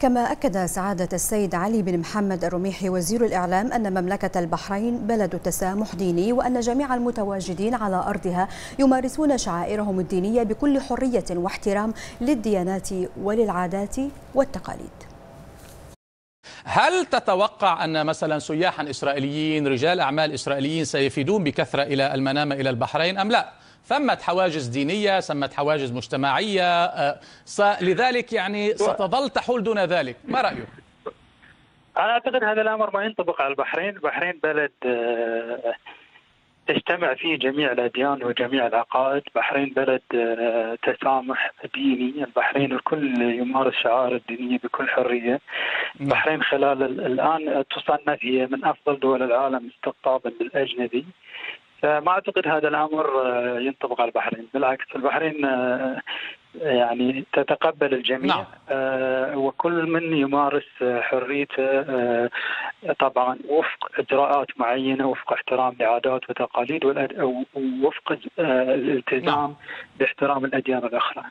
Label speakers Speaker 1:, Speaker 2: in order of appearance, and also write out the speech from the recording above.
Speaker 1: كما أكد سعادة السيد علي بن محمد الرميحي وزير الإعلام أن مملكة البحرين بلد تسامح ديني وأن جميع المتواجدين على أرضها يمارسون شعائرهم الدينية بكل حرية واحترام للديانات وللعادات والتقاليد
Speaker 2: هل تتوقع أن مثلا سياحا إسرائيليين رجال أعمال إسرائيليين سيفيدون بكثرة إلى المنامة إلى البحرين أم لا؟ ثمة حواجز دينية ثمة حواجز مجتمعية آه، لذلك يعني ستظل تحول دون ذلك. ما رأيك؟
Speaker 3: أنا أعتقد هذا الأمر ما ينطبق على البحرين. البحرين بلد آه، تجتمع فيه جميع الأديان وجميع العقائد. البحرين بلد آه، تسامح ديني. البحرين الكل يمارس شعائر الدينية بكل حرية. نعم. البحرين خلال الآن تصنف هي من أفضل دول العالم استقطابا للأجنبي. ما أعتقد هذا الأمر آه، ينطبق على البحرين بالعكس البحرين آه، يعني تتقبل الجميع نعم. آه، وكل من يمارس حريته طبعا وفق إجراءات معينة وفق احترام لعادات وتقاليد ووفق الالتزام نعم. باحترام الأديان الأخرى